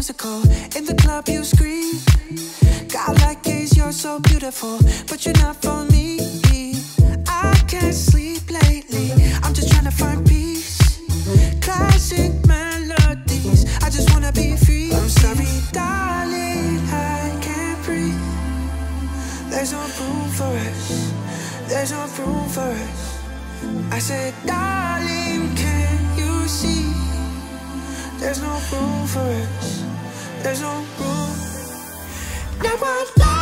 musical. In the club, you scream. God like gaze, you're so beautiful, but you're not for me. I can't sleep lately. I'm just trying to find peace. Classic melodies. I just wanna be free. I'm sorry, darling. I can't breathe. There's no room for us. There's no room for us. I said, darling, There's no room for us. There's no room. Now are